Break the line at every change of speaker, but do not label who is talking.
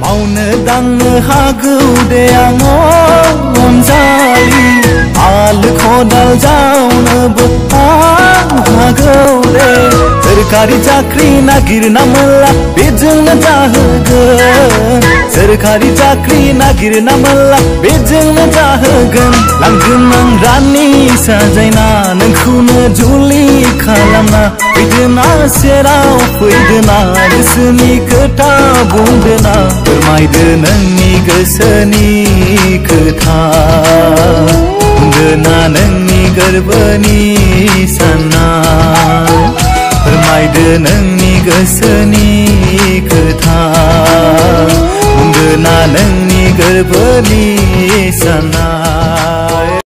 मावनो दांनो हागौ दे आङो अनजालि आल खदाल जावनोबो हागौ दे सोरखारि साख्रि नागिरना मोनला बेजोंनो जाहोगोन सोरखारि साख्रि नागिरना मोनला बेजोंनो जाहोगोन लांगोन आं रानि साजायना नोंखौनो जुलि खालामना फैदोना सेराव फैदोना गोसोनि खोथा बुंदोना फोरमायदो गोसोनि खोथा बुंदोना नोंनि गोरबोनि सानना फोरमायदो नोंनि गोसोनि खोथा बुंदोना नोंनि गोरबोनि सानना